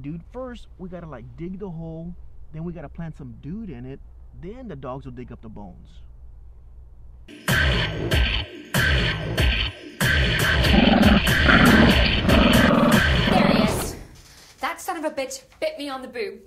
Dude, first we gotta like dig the hole, then we gotta plant some dude in it, then the dogs will dig up the bones. There he is. That son of a bitch bit me on the boob.